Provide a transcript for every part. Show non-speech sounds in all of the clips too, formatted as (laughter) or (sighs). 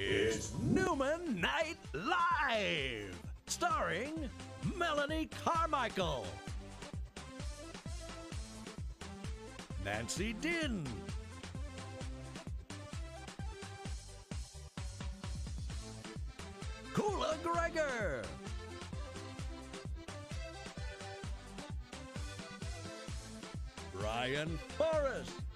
It's Neumann Knight Live, starring Melanie Carmichael, Nancy Din, Kula Gregor, Brian Forrest.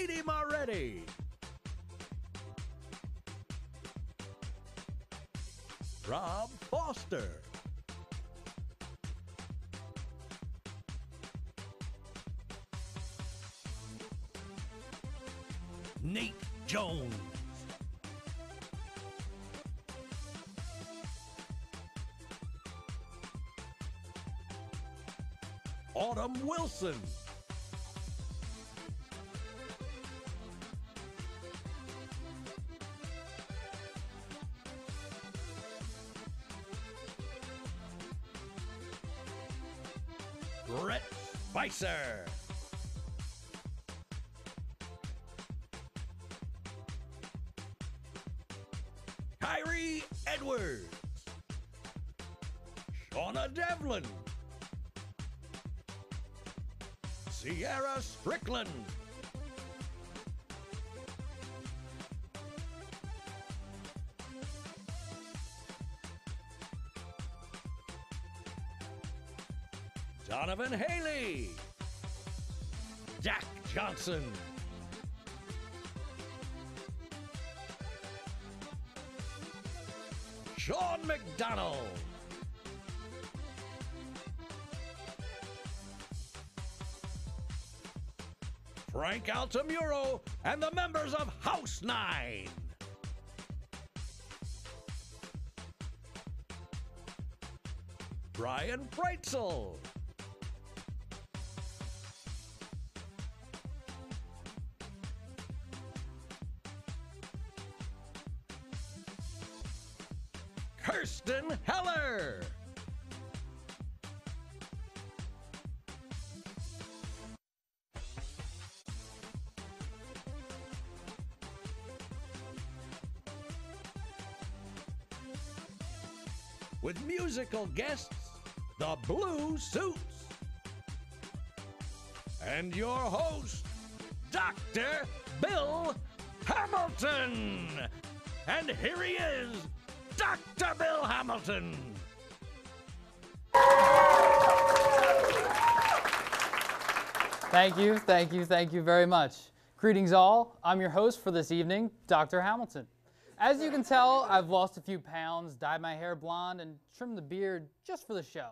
Katie Moretti. Rob Foster. Nate Jones. Autumn Wilson. Spicer. Kyrie Edwards. Shauna Devlin. Sierra Strickland. Donovan Haley. Jack Johnson. Sean McDonald. Frank Altamuro and the members of House 9. Brian Breitzel. With musical guests, the Blue Suits. And your host, Dr. Bill Hamilton. And here he is, Dr. Bill Hamilton. Thank you, thank you, thank you very much. Greetings, all. I'm your host for this evening, Dr. Hamilton. As you can tell, I've lost a few pounds, dyed my hair blonde, and trimmed the beard just for the show.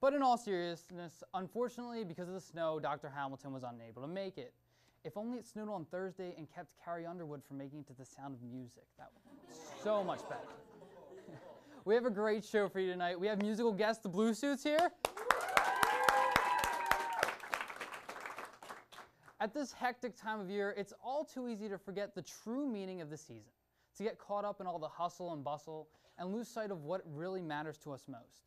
But in all seriousness, unfortunately, because of the snow, Dr. Hamilton was unable to make it. If only it snowed on Thursday and kept Carrie Underwood from making it to the sound of music. That would be so much better. (laughs) we have a great show for you tonight. We have musical guest, the Blue Suits here. At this hectic time of year, it's all too easy to forget the true meaning of the season, to get caught up in all the hustle and bustle and lose sight of what really matters to us most,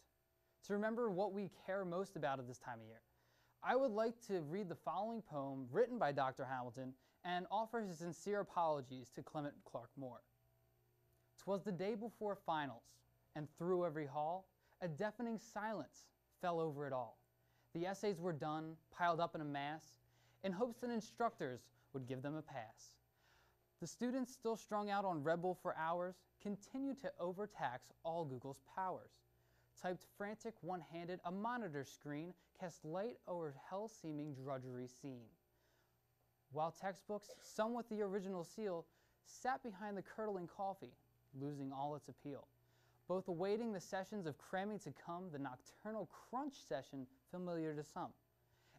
to remember what we care most about at this time of year. I would like to read the following poem written by Dr. Hamilton and offer his sincere apologies to Clement Clarke Moore. Twas the day before finals, and through every hall, a deafening silence fell over it all. The essays were done, piled up in a mass, in hopes that instructors would give them a pass. The students, still strung out on Red Bull for hours, continued to overtax all Google's powers. Typed frantic, one handed, a monitor screen cast light over hell seeming drudgery scene. While textbooks, some with the original seal, sat behind the curdling coffee, losing all its appeal. Both awaiting the sessions of cramming to come, the nocturnal crunch session familiar to some.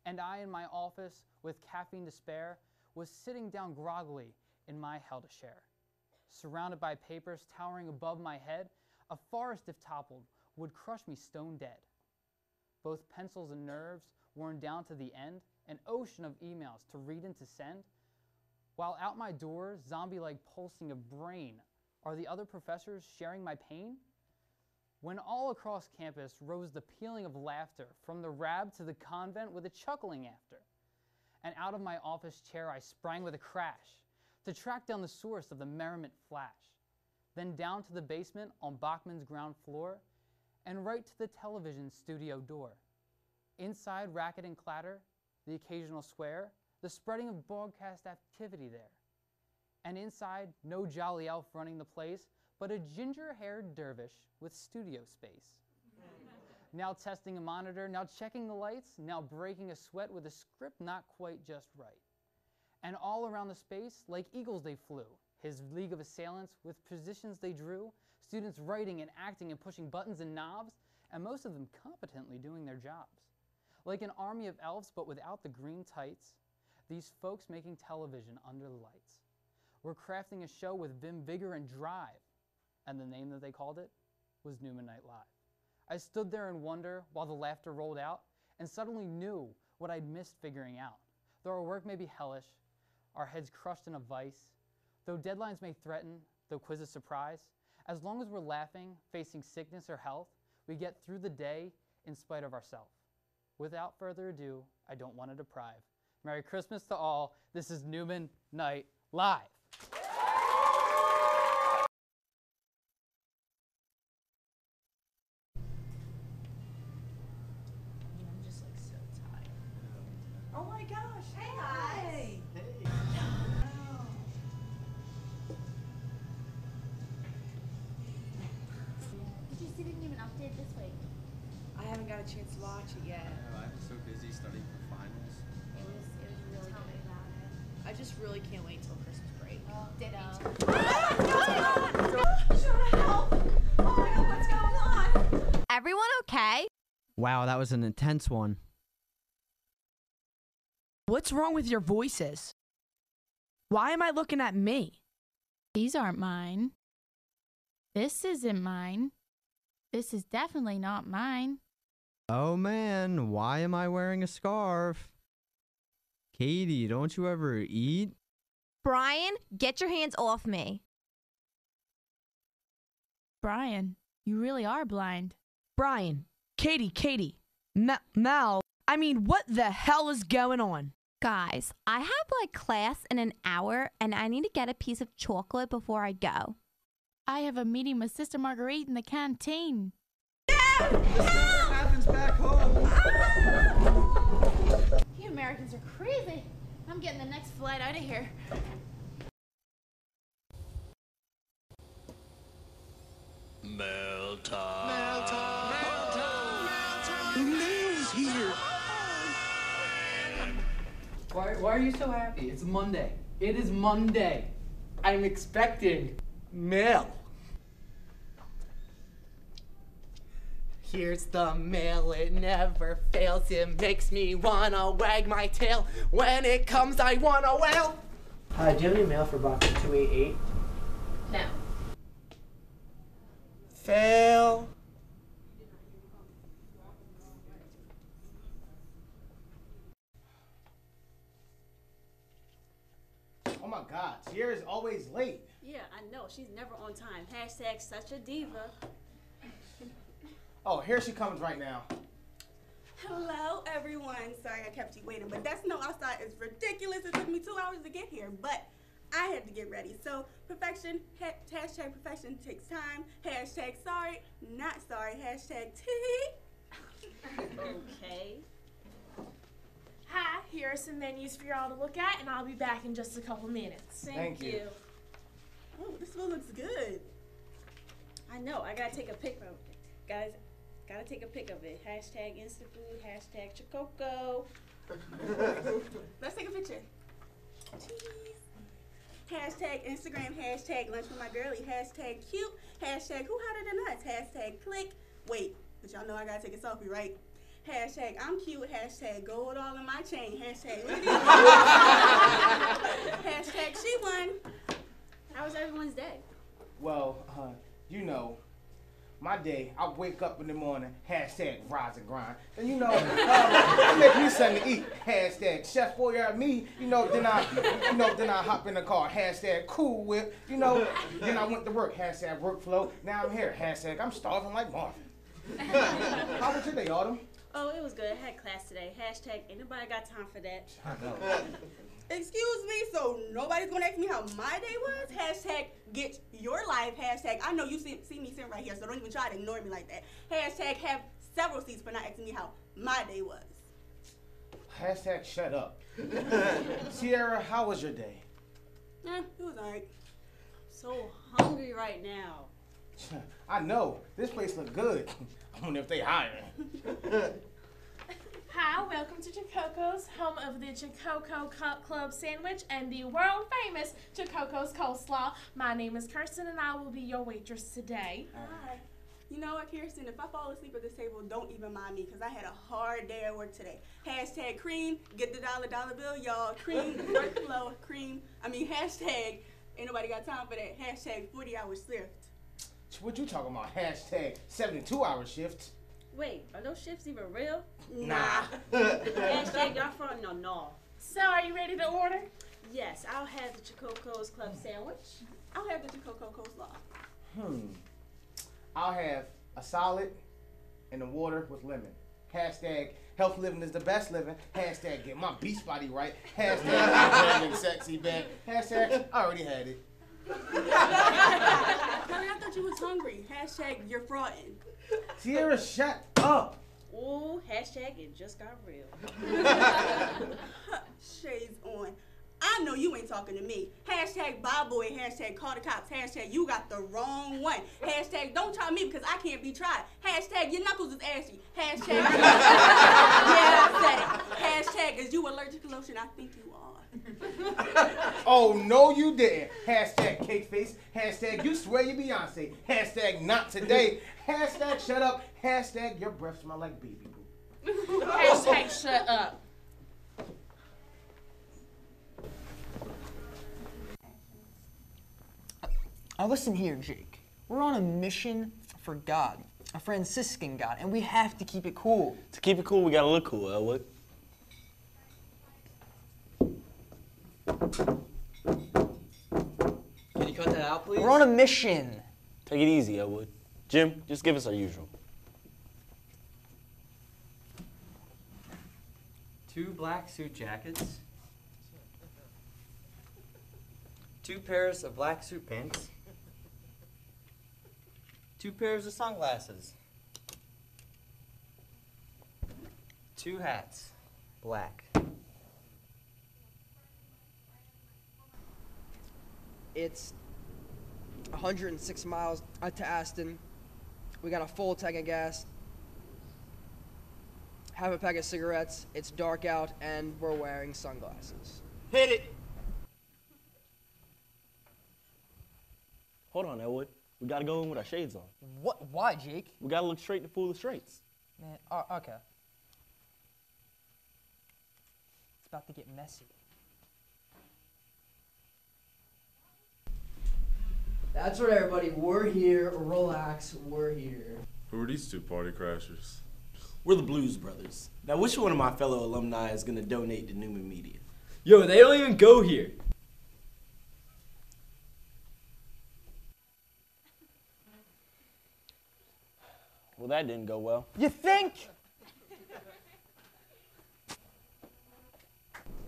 And I, in my office, with caffeine spare, was sitting down groggily in my hell to share. Surrounded by papers towering above my head, a forest if toppled would crush me stone dead. Both pencils and nerves worn down to the end, an ocean of emails to read and to send. While out my door, zombie like pulsing of brain, are the other professors sharing my pain? When all across campus rose the pealing of laughter from the rab to the convent with a chuckling after. and out of my office chair I sprang with a crash to track down the source of the merriment flash, then down to the basement on Bachman's ground floor, and right to the television studio door. Inside racket and clatter, the occasional swear, the spreading of broadcast activity there. And inside, no jolly elf running the place, but a ginger haired dervish with studio space. (laughs) now testing a monitor, now checking the lights, now breaking a sweat with a script not quite just right. And all around the space, like eagles they flew, his league of assailants with positions they drew, students writing and acting and pushing buttons and knobs, and most of them competently doing their jobs. Like an army of elves, but without the green tights, these folks making television under the lights. We're crafting a show with vim, vigor, and drive, and the name that they called it was Neumann Knight Live. I stood there in wonder while the laughter rolled out, and suddenly knew what I'd missed figuring out. Though our work may be hellish, our heads crushed in a vice, though deadlines may threaten, though quizzes surprise, as long as we're laughing, facing sickness or health, we get through the day in spite of ourselves. Without further ado, I don't want to deprive. Merry Christmas to all. This is Neumann Knight Live. I'm just like so tired. Oh my gosh. Hey, hi. Did got a chance to watch it yet. Yeah, I've been so busy studying for finals. It was it was really Tell me about it. I just really can't wait till Christmas break. Oh, ditto. Ah, oh Everyone okay? Wow, that was an intense one. What's wrong with your voices? Why am I looking at me? These aren't mine. This isn't mine. This is definitely not mine. Oh man, why am I wearing a scarf? Katie, don't you ever eat? Brian, get your hands off me. Brian, you really are blind. Brian, Katie, Katie, Mel, Mel. I mean, what the hell is going on? Guys, I have like class in an hour and I need to get a piece of chocolate before I go. I have a meeting with Sister Marguerite in the canteen. This never happens back home. (laughs) You Americans are crazy. I'm getting the next flight out of here. Mail time. Why, why are you so happy? It's Monday. It is Monday. I'm expecting mail. Here's the mail, it never fails. It makes me wanna wag my tail. When it comes, I wanna wail. Uh, do you have any mail for box 288? No. Fail. Oh my god, Sierra's always late. Yeah, I know. She's never on time. Hashtag such a diva. Oh, here she comes right now. Hello, everyone. Sorry I kept you waiting, but that snow outside is ridiculous. It took me two hours to get here, but I had to get ready. So perfection, ha- hashtag perfection takes time. Hashtag sorry, not sorry. Hashtag T. (laughs) okay. Hi, here are some menus for y'all to look at, and I'll be back in just a couple minutes. Thank, Thank you. Oh, this one looks good. I know. I gotta take a pic of it, guys. Gotta take a pic of it. Hashtag InstaFood. Hashtag Chococo. (laughs) Let's take a picture. Cheese. Hashtag Instagram. Hashtag lunch with my girlie. Hashtag cute. Hashtag who hotter than us. Hashtag click. Wait, but y'all know I gotta take a selfie, right? Hashtag I'm cute. Hashtag gold all in my chain. Hashtag look at these. Hashtag she won. How was everyone's day? Well, uh, you know, my day, I wake up in the morning, hashtag rise and grind. And you know, uh, make me something to eat. Hashtag Chef Boyardee me. You know, then I, you know, then I hop in the car. Hashtag Cool Whip. You know, then I went to work. Hashtag workflow. Now I'm here. Hashtag I'm starving like Marvin. How was your day, Autumn? Oh, it was good. I had class today. Hashtag anybody got time for that. I know. Excuse me, so nobody's gonna ask me how my day was? Hashtag get your life. Hashtag I know you see, see me sitting right here, so don't even try to ignore me like that. Hashtag have several seats for not asking me how my day was. Hashtag shut up. (laughs) Sierra, how was your day? Eh, it was alright. So hungry right now. (laughs) I know. This place look good. (laughs) I wonder if they hiring. Hi, welcome to Chicoco's, home of the Chicoco Club sandwich and the world famous Chicoco's coleslaw. My name is Kirsten and I will be your waitress today. Hi. You know what, Kirsten? If I fall asleep at this table, don't even mind me, because I had a hard day at work today. Hashtag cream, get the dollar dollar bill, y'all. Cream, (laughs) workflow, cream. I mean, hashtag, ain't nobody got time for that. Hashtag 40 hour shift. What you talking about? Hashtag 72 hour shift. Wait, are those shifts even real? Nah. (laughs) Hashtag y'all from no no. So, are you ready to order? Yes, I'll have the Chococo's Club sandwich. I'll have the Chicoco coleslaw. Hmm. I'll have a salad and a water with lemon. Hashtag health living is the best living. Hashtag get my beach body right. Hashtag dragon sexy bed. Hashtag I already had it. (laughs) Hurry, I thought you was hungry. Hashtag you're frauding. Sierra, shut up. Ooh, hashtag it just got real. (laughs) Shades on. I know you ain't talking to me. Hashtag bye boy, hashtag call the cops, hashtag you got the wrong one. Hashtag don't try me because I can't be tried. Hashtag your knuckles is ashy. Hashtag (laughs) yeah, I said it. Hashtag is you allergic to lotion? I think you are. (laughs) Oh no, you didn't. Hashtag cake face. Hashtag you swear you Beyonce. Hashtag not today. Hashtag shut up. Hashtag your breath smell like baby boo. Hashtag shut up. Now listen here, Jake. We're on a mission for God, a Franciscan God, and we have to keep it cool. To keep it cool, we gotta look cool, Elwood. Can you cut that out, please? We're on a mission. Take it easy, Elwood. Jim, just give us our usual. Two black suit jackets. Two pairs of black suit pants. Two pairs of sunglasses. Two hats. Black. It's 106 miles to Aston. We got a full tank of gas. Have a pack of cigarettes. It's dark out, and we're wearing sunglasses. Hit it! Hold on, Elwood. We gotta go in with our shades on. What? Why, Jake? We gotta look straight to fool the straights. Man, oh, okay. It's about to get messy. That's right, everybody. We're here. Relax. We're here. Who are these two party crashers? We're the Blues Brothers. Now, which one of my fellow alumni is gonna donate to Neumann Media? Yo, they don't even go here. Well, that didn't go well. You think?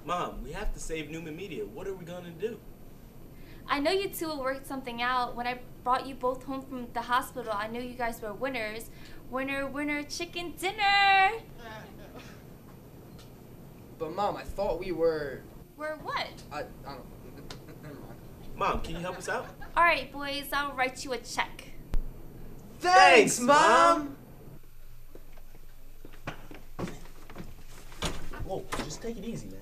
Mom, we have to save Neumann Media. What are we gonna do? I know you two will work something out. When I brought you both home from the hospital, I knew you guys were winners. Winner, winner, chicken dinner. But mom, I thought we were. We're what? I, I don't. (laughs) Never mind. Mom, can you help us out? All right, boys, I'll write you a check. Thanks, mom. Whoa, just take it easy, man.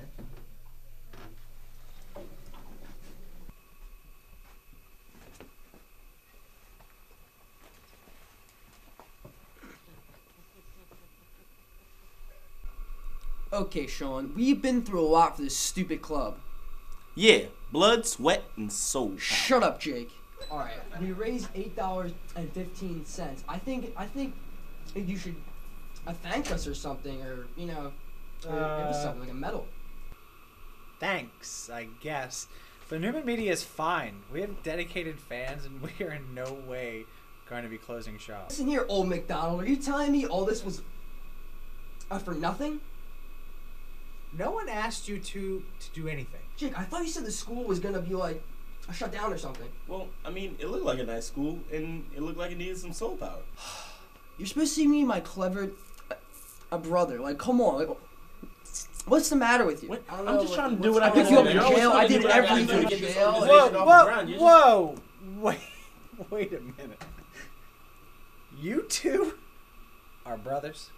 Okay, Sean, we've been through a lot for this stupid club. Yeah, blood, sweat, and soul. Shut up, Jake. All right, we raised eight dollars and fifteen cents. I think I think you should uh, thank us or something, or you know, or give us Uh, something like a medal. Thanks, I guess. But Neumann Media is fine. We have dedicated fans, and (laughs) we are in no way going to be closing shop. Listen here, old McDonald. Are you telling me all this was Uh, for nothing? No one asked you to to do anything. Jake, I thought you said the school was gonna be like shut down or something. Well, I mean, it looked like a nice school, and it looked like it needed some soul power. (sighs) You're supposed to see me my clever a brother. Like, come on. Like, what's the matter with you? What? I am just like, trying to do what's- what I I picked can you up in jail. I did do what I gotta everything do in to get this jail. Whoa, whoa, ground. You just- whoa! Wait, wait a minute. You two are brothers?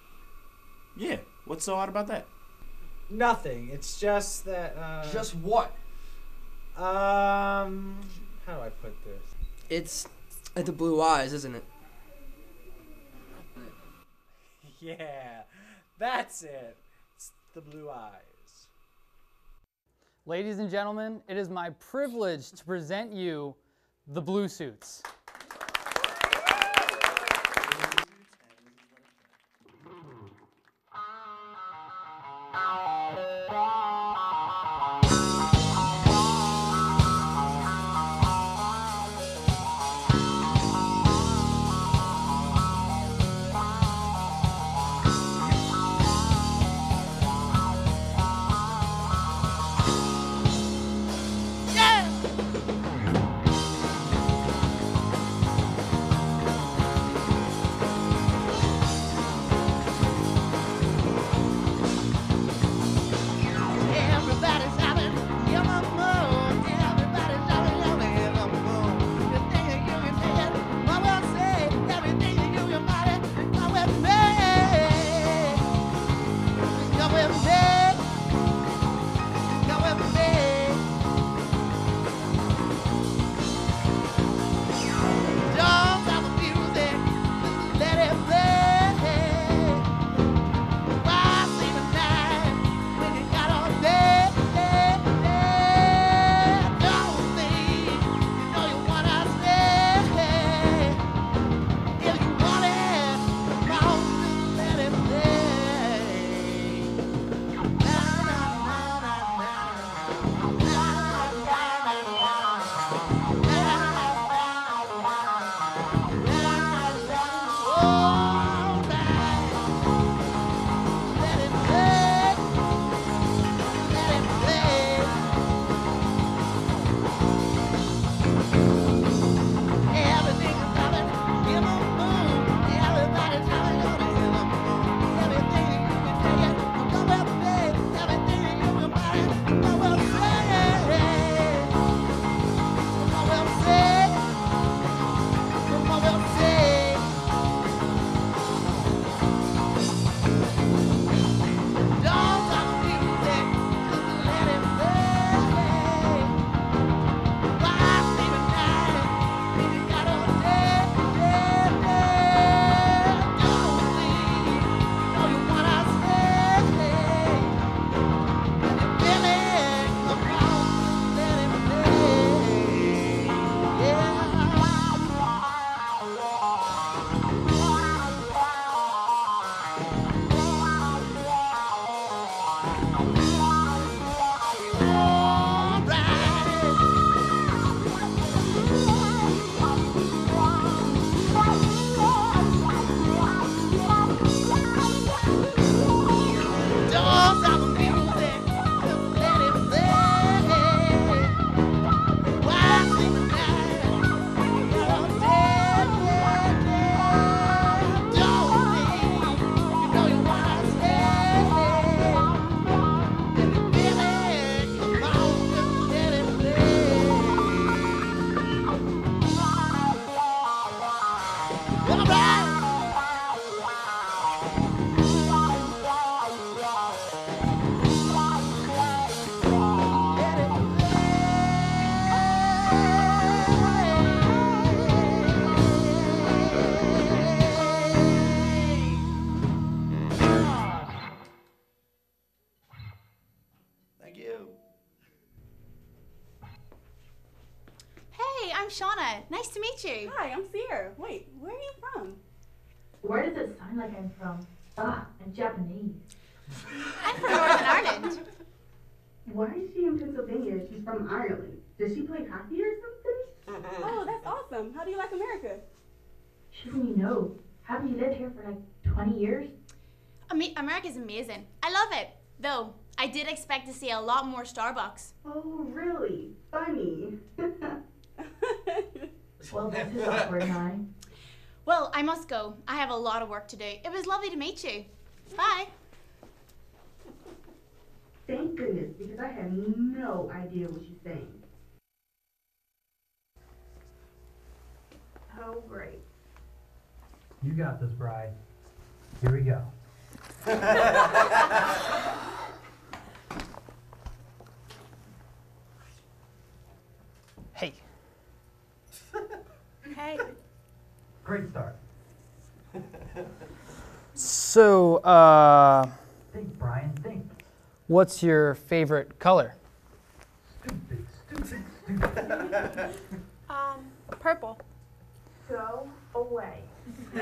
Yeah. What's so hard about that? Nothing. It's just that. Uh, Just what? Um, how do I put this? It's at the blue eyes, isn't it? (laughs) Yeah, that's it. It's the blue eyes. Ladies and gentlemen, it is my privilege to present you the Blue Suits. Shauna. Nice to meet you. Hi, I'm Sierra. Wait, where are you from? Where does it sound like I'm from? Ah, I'm Japanese. I'm from Northern (laughs) Ireland. Why is she in Pennsylvania? She's from Ireland. Does she play hockey or something? Oh, that's awesome. How do you like America? Shouldn't you know? Haven't you lived here for like 20 years? Ama- America's amazing. I love it. Though, I did expect to see a lot more Starbucks. Oh, really? Funny. (laughs) (laughs) Well, this is awkward, time. (laughs) Well, I must go. I have a lot of work to do. It was lovely to meet you. Bye. Thank goodness, because I had no idea what you're saying. Oh, great. You got this, Bride. Here we go. (laughs) Hey. (laughs) Hey. Great start. So, uh, Think, Brian, think. what's your favorite color? (laughs) Um, purple. Go away. (laughs)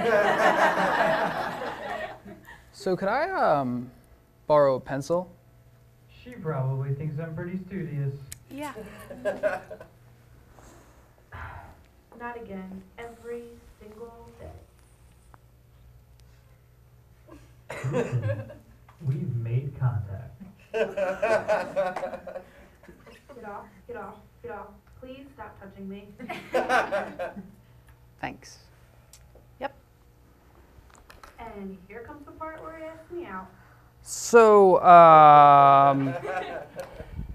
So, could I um, borrow a pencil? She probably thinks I'm pretty studious. Yeah. Not again. Every single day. (laughs) We've made contact. (laughs) Get off, get off, get off. Please stop touching me. (laughs) Thanks. Yep. And here comes the part where he asks me out. So, um,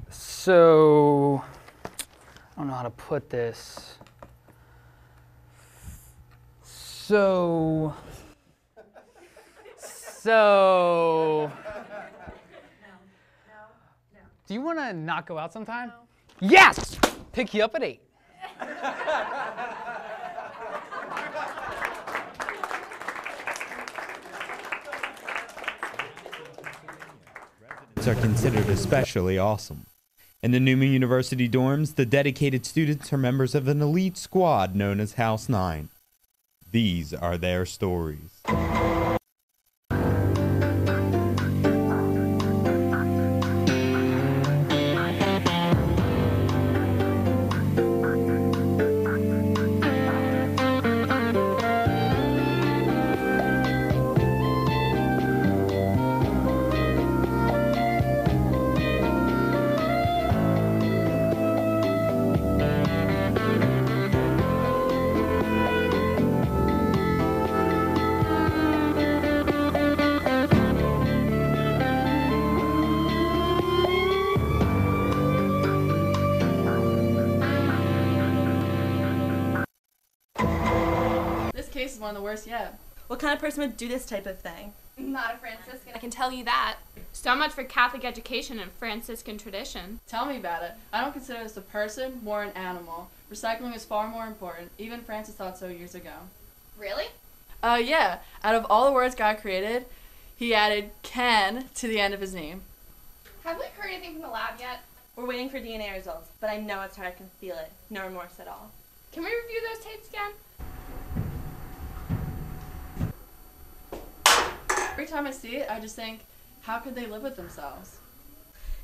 so, I don't know how to put this. So, so, do you want to not go out sometime? Yes! Pick you up at 8. are considered especially awesome. In the Neumann University dorms, the dedicated students are members of an elite squad known as House 9. These are their stories. Do this type of thing? Not a Franciscan, I can tell you that. So much for Catholic education and Franciscan tradition. Tell me about it. I don't consider this a person, more an animal. Recycling is far more important. Even Francis thought so years ago. Really? Uh, yeah. Out of all the words God created, he added can to the end of his name. Have we heard anything from the lab yet? We're waiting for DNA results, but I know it's hard. I can feel it. No remorse at all. Can we review those tapes again? Every time I see it, I just think, how could they live with themselves?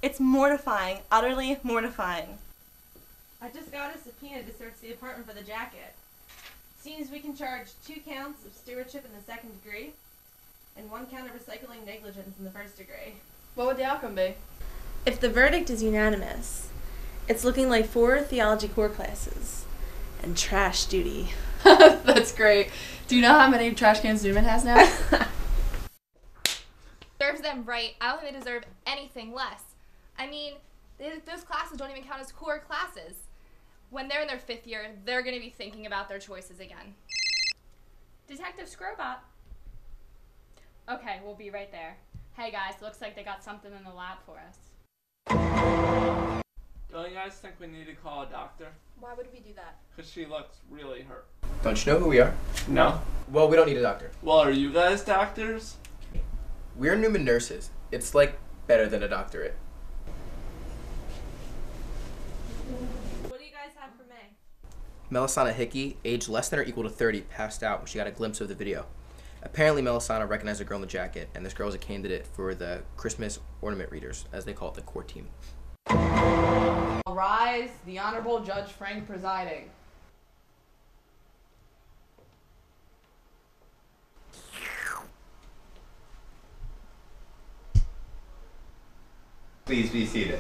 It's mortifying, utterly mortifying. I just got a subpoena to search the apartment for the jacket. Seems we can charge two counts of stewardship in the second degree and one count of recycling negligence in the first degree. What would the outcome be? If the verdict is unanimous, it's looking like four theology core classes and trash duty. (laughs) That's great. Do you know how many trash cans Neumann has now? (laughs) Serves them right. I don't think they deserve anything less. I mean, they, those classes don't even count as core classes. When they're in their fifth year, they're going to be thinking about their choices again. Detective Scrobot. Okay, we'll be right there. Hey guys, looks like they got something in the lab for us. Don't you guys think we need to call a doctor? Why would we do that? Because she looks really hurt. Don't you know who we are? No. Well, we don't need a doctor. Well, are you guys doctors? We're Neumann nurses. It's like better than a doctorate. What do you guys have for May? Melisana Hickey, age less than or equal to 30, passed out when she got a glimpse of the video. Apparently, Melisana recognized a girl in the jacket, and this girl was a candidate for the Christmas ornament readers, as they call it, the core team. All rise, the Honorable Judge Frank presiding. Please be seated.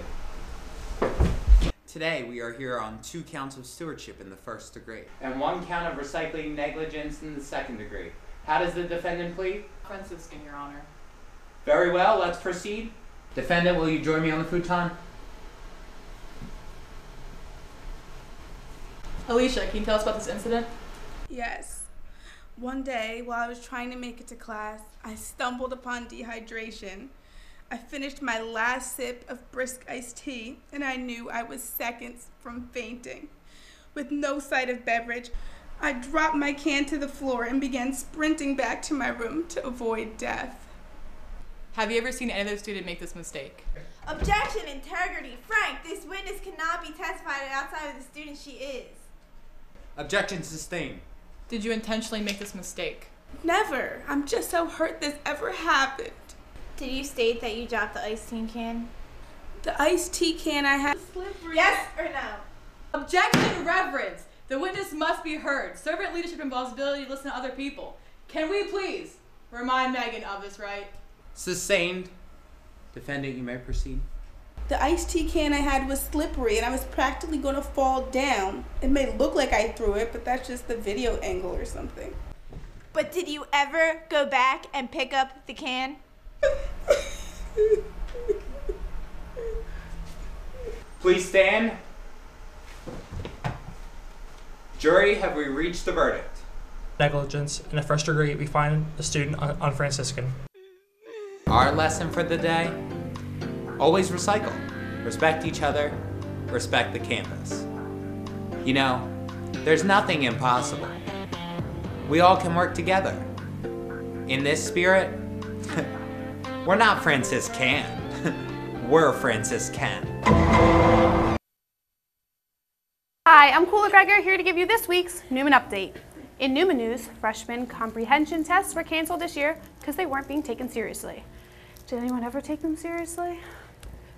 Today we are here on two counts of stewardship in the first degree and one count of recycling negligence in the second degree. How does the defendant plead? Franciscan, Your Honor. Very well, let's proceed. Defendant, will you join me on the futon? Alicia, can you tell us about this incident? Yes. One day, while I was trying to make it to class, I stumbled upon dehydration. I finished my last sip of brisk iced tea, and I knew I was seconds from fainting. With no sight of beverage, I dropped my can to the floor and began sprinting back to my room to avoid death. Have you ever seen any other student make this mistake? Objection, integrity. Frank, this witness cannot be testified outside of the student she is. Objection sustained. Did you intentionally make this mistake? Never. I'm just so hurt this ever happened. Did you state that you dropped the iced tea can? The iced tea can I had. Yes or no? Objection, reverence. The witness must be heard. Servant leadership involves ability to listen to other people. Can we please remind Megan of this right? Sustained. Defendant, you may proceed. The iced tea can I had was slippery and I was practically going to fall down. It may look like I threw it, but that's just the video angle or something. But did you ever go back and pick up the can? Please stand. Jury, have we reached the verdict? Negligence. In the first degree, we find the student un- unfranciscan. Our lesson for the day always recycle. Respect each other, respect the campus. You know, there's nothing impossible. We all can work together. In this spirit, (laughs) we're not Francis Franciscan, (laughs) we're Francis Franciscan. Hi, I'm Kula Gregor here to give you this week's Neumann Update. In Neumann News, freshman comprehension tests were canceled this year because they weren't being taken seriously. Did anyone ever take them seriously?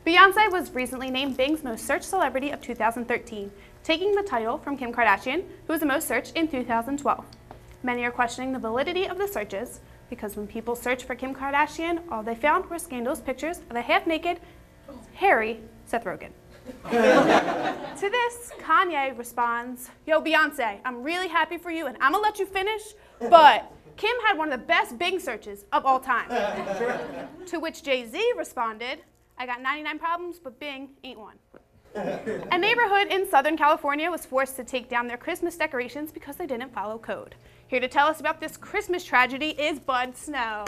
Beyonce was recently named Bing's most searched celebrity of 2013, taking the title from Kim Kardashian, who was the most searched in 2012. Many are questioning the validity of the searches because when people searched for Kim Kardashian, all they found were scandalous pictures of a half naked, hairy Seth Rogen. (laughs) to this, Kanye responds, Yo, Beyonce, I'm really happy for you and I'm gonna let you finish, but Kim had one of the best Bing searches of all time. (laughs) to which Jay Z responded, I got 99 problems, but Bing ain't one. A neighborhood in Southern California was forced to take down their Christmas decorations because they didn't follow code. Here to tell us about this Christmas tragedy is Bud Snow.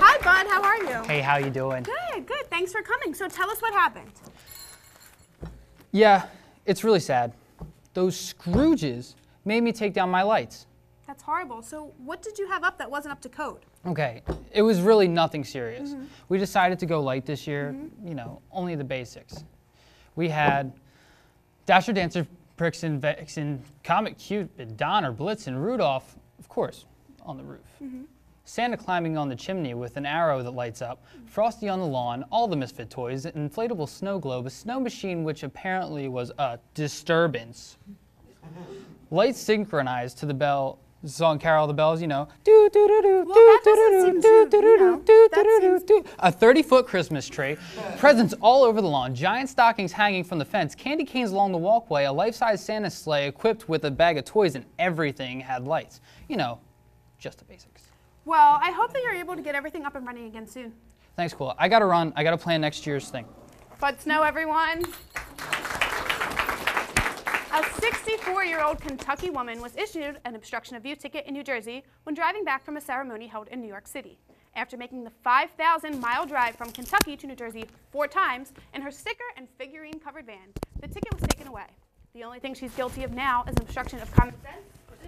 Hi, Bud. How are you? Hey, how you doing? Good, good. Thanks for coming. So tell us what happened. Yeah, it's really sad. Those Scrooges made me take down my lights. That's horrible. So what did you have up that wasn't up to code? Okay, it was really nothing serious. Mhm. We decided to go light this year, you know, only the basics. We had Dasher, Dancer, Prixin, Vixen, Comet, Cupid, Donner, Blitzen, Rudolph, of course, on the roof. Mm-hmm. Santa climbing on the chimney with an arrow that lights up, Frosty on the lawn, all the Misfit toys, an inflatable snow globe, a snow machine which apparently was a disturbance. Lights synchronized to the bell song Carol of the Bells, you know. Do do do do do do do do do do do do do. A 30-foot Christmas tree, presents all over the lawn, giant stockings hanging from the fence, candy canes along the walkway, a life-size Santa sleigh equipped with a bag of toys, and everything had lights. You know, just the basics. Well, I hope that you're able to get everything up and running again soon. Thanks, cool. I gotta run. I gotta plan next year's thing. But Snow, everyone. A 64-year-old Kentucky woman was issued an obstruction of view ticket in New Jersey when driving back from a ceremony held in New York City. After making the 5,000-mile drive from Kentucky to New Jersey four times in her sticker and figurine-covered van, the ticket was taken away. The only thing she's guilty of now is obstruction of common sense,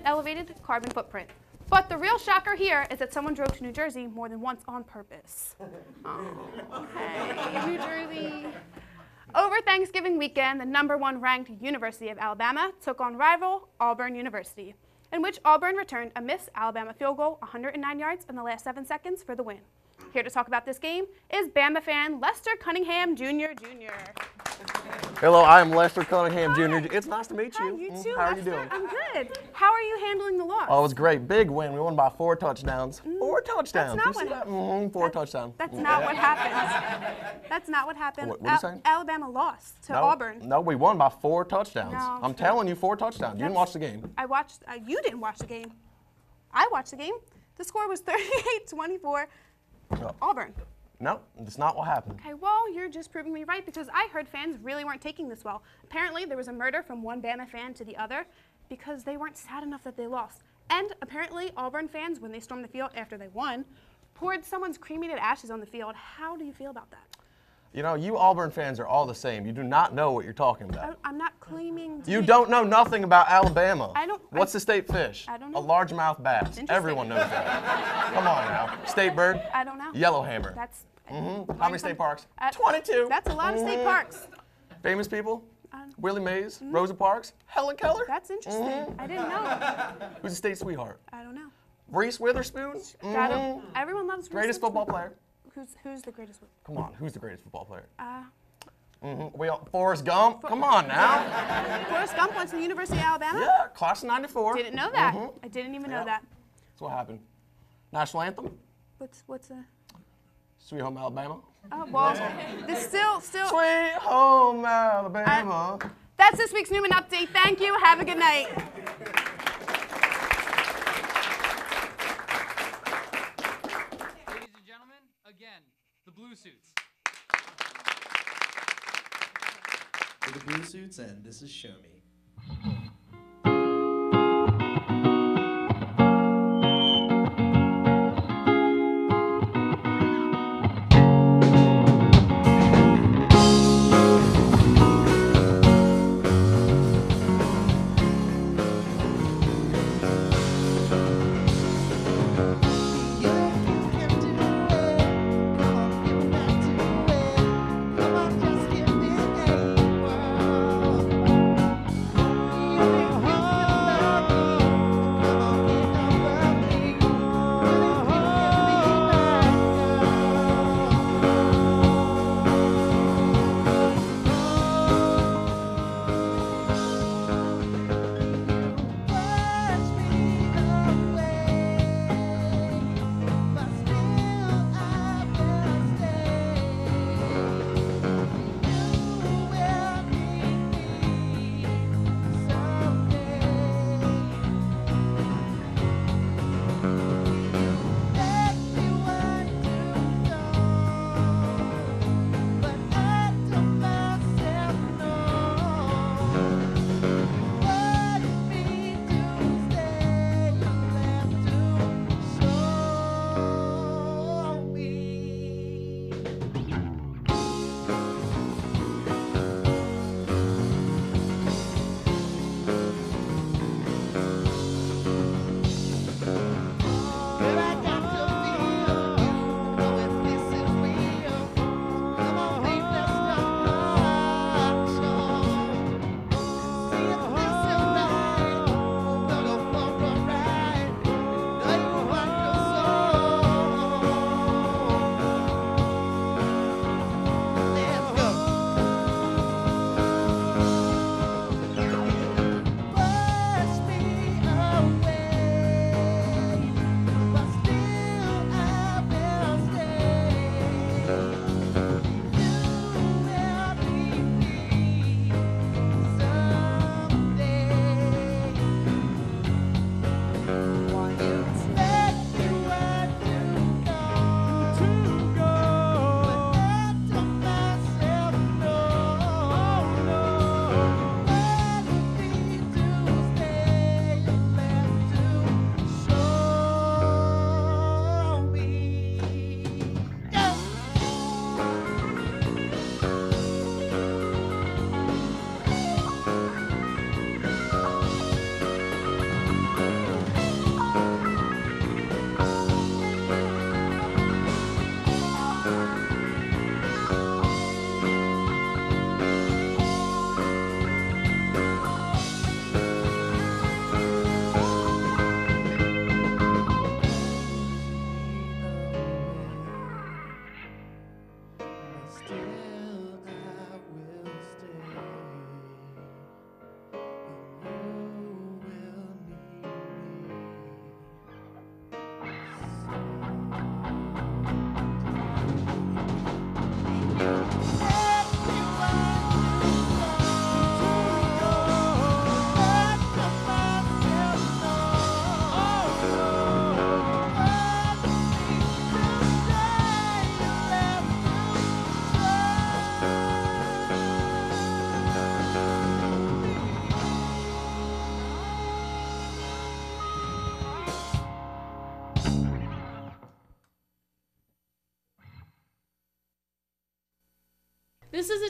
elevated carbon footprint. But the real shocker here is that someone drove to New Jersey more than once on purpose. (laughs) Oh, hey, New Jersey. Over Thanksgiving weekend, the number one ranked University of Alabama took on rival Auburn University, in which Auburn returned a missed Alabama field goal 109 yards in the last seven seconds for the win. Here to talk about this game is Bama fan Lester Cunningham Jr. Jr. Hello, I am Lester Cunningham Jr. It's nice to meet you. You Mm, too, How are you doing? I'm good. How are you handling the loss? Oh, it was great. Big win. We won by four touchdowns. Four touchdowns. not you see what- that? hmm Four touchdowns. That's Mm. not what happened. (laughs) That's not what happened. What- what'd you Al- Alabama lost to no, Auburn. No, we won by four touchdowns. No. I'm telling you, four touchdowns. You didn't watch the game. I watched. Uh, you didn't watch the game. I watched the game. The score was (laughs) 38-24, No, Auburn. no, that's not what happened. Okay, well, you're just proving me right because I heard fans really weren't taking this well. Apparently, there was a murder from one Bama fan to the other because they weren't sad enough that they lost. And apparently, Auburn fans, when they stormed the field after they won, poured someone's cremated ashes on the field. How do you feel about that? You know, you Auburn fans are all the same. You do not know what you're talking about. I, I'm not claiming. To You be- don't know nothing about Alabama. I don't- What's I- the state fish? I don't know. A largemouth bass. Everyone knows that. (laughs) Come on now. State bird? I don't know. Yellowhammer. That's. Mm -hmm. How many state parks? Uh, 22. That's a lot of state Mhm. parks. Famous people? Um, Willie Mays, Rosa Parks, Helen Keller. That's interesting. Mhm. I didn't know. (laughs) Who's a state sweetheart? I don't know. Reese Witherspoon. Got Mhm. him. Everyone loves. Reese Greatest football player. Who's who's the greatest? Come on, who's the greatest football player? Uh, Mm -hmm. We all, Forrest Gump. Come on now. (laughs) Forrest Gump went to the University of Alabama. Yeah, class of '94. Didn't know that. Mhm. I didn't even Yeah. know that. That's what happened. National anthem. What's what's a? Sweet Home Alabama. Oh well, this still still. Sweet Home Alabama. That's this week's Neumann update. Thank you. Have a good night. Ladies and gentlemen, again, the blue suits. We're the Blue Suits, and this is Show Me. This is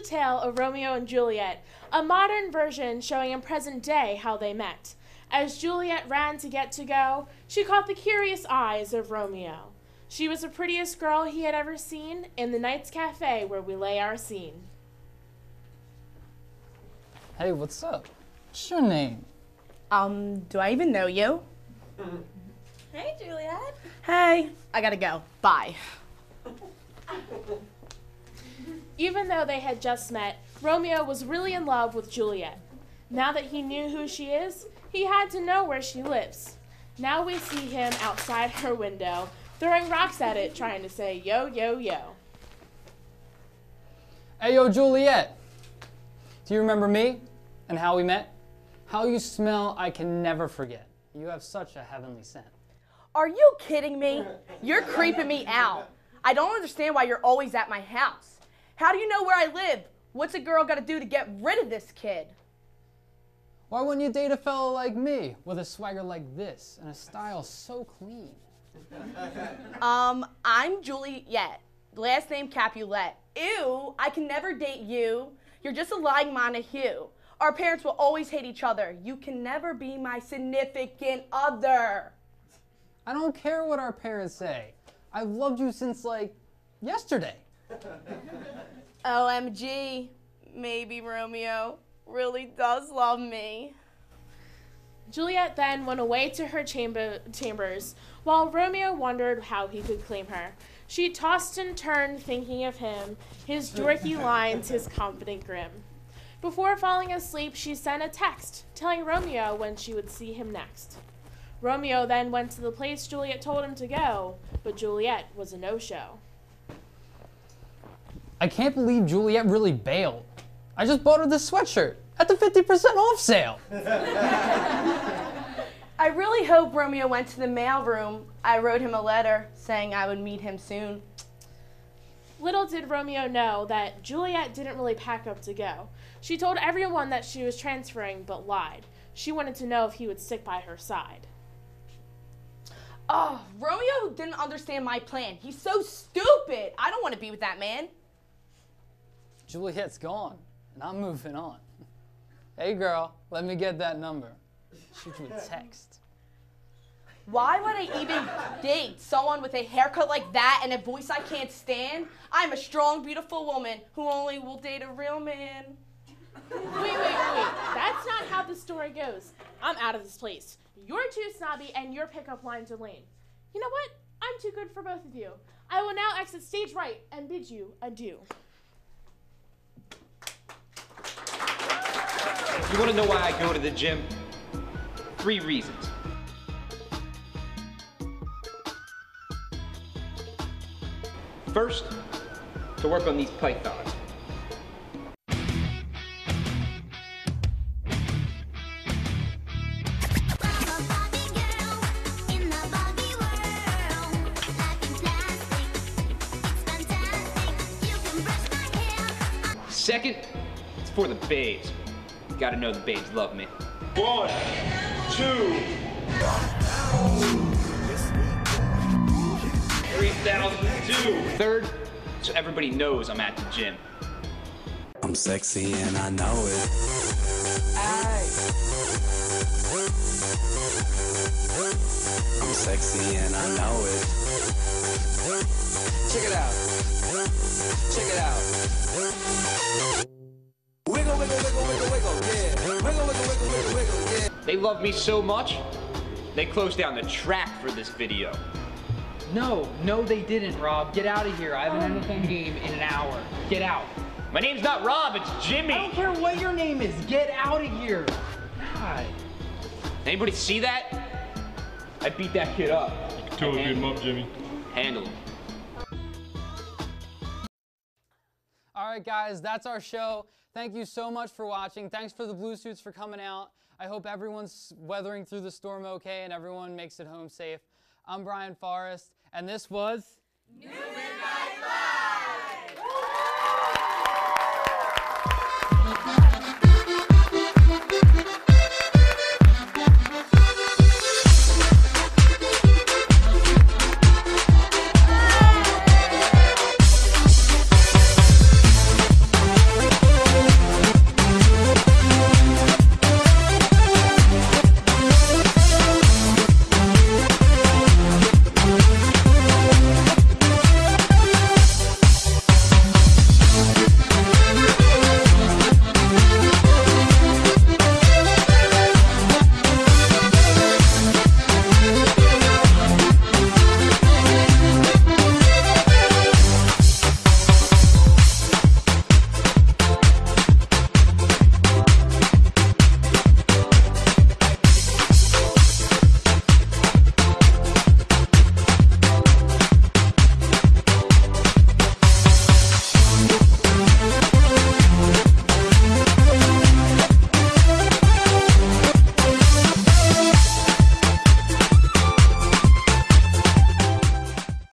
a tale of Romeo and Juliet, a modern version showing in present day how they met. As Juliet ran to get to go, she caught the curious eyes of Romeo. She was the prettiest girl he had ever seen in the night's cafe where we lay our scene. Hey, what's up? What's your name? Um, do I even know you? Hey, Juliet. Hey, I gotta go. Bye. (laughs) Even though they had just met, Romeo was really in love with Juliet. Now that he knew who she is, he had to know where she lives. Now we see him outside her window, throwing rocks at it, trying to say, yo, yo, yo. Hey, yo, Juliet. Do you remember me and how we met? How you smell, I can never forget. You have such a heavenly scent. Are you kidding me? You're creeping me out. I don't understand why you're always at my house. How do you know where I live? What's a girl gotta do to get rid of this kid? Why wouldn't you date a fellow like me with a swagger like this and a style so clean? Um, I'm Juliet. Last name Capulet. Ew, I can never date you. You're just a lying Montague. Our parents will always hate each other. You can never be my significant other. I don't care what our parents say. I've loved you since like yesterday. OMG, maybe Romeo really does love me. Juliet then went away to her chamber, chambers, while Romeo wondered how he could claim her. She tossed and turned, thinking of him, his dorky (laughs) lines, his confident grin. Before falling asleep, she sent a text telling Romeo when she would see him next. Romeo then went to the place Juliet told him to go, but Juliet was a no show. I can't believe Juliet really bailed. I just bought her this sweatshirt at the 50% off sale. I really hope Romeo went to the mailroom. I wrote him a letter saying I would meet him soon. Little did Romeo know that Juliet didn't really pack up to go. She told everyone that she was transferring, but lied. She wanted to know if he would stick by her side. Oh, Romeo didn't understand my plan. He's so stupid. I don't want to be with that man. Juliet's gone, and I'm moving on. Hey, girl, let me get that number. Shoot you a text. Why would I even date someone with a haircut like that and a voice I can't stand? I'm a strong, beautiful woman who only will date a real man. Wait, wait, wait. That's not how the story goes. I'm out of this place. You're too snobby and your pickup lines are lame. You know what? I'm too good for both of you. I will now exit stage right and bid you adieu. You want to know why I go to the gym? Three reasons. First, to work on these pythons. Second, it's for the babes. Gotta know the babes love me. One, two. 3002. Third, so everybody knows I'm at the gym. I'm sexy and I know it. I'm sexy and I know it. Check it out. Check it out. Love me so much, they closed down the track for this video. No, no, they didn't, Rob. Get out of here. I have an MFM game in an hour. Get out. My name's not Rob, it's Jimmy. I don't care what your name is. Get out of here. God. Anybody see that? I beat that kid up. You can totally beat him up, Jimmy. Handle him. All right, guys, that's our show. Thank you so much for watching. Thanks for the Blue Suits for coming out. I hope everyone's weathering through the storm okay and everyone makes it home safe. I'm Brian Forrest, and this was Neumann Knight Live!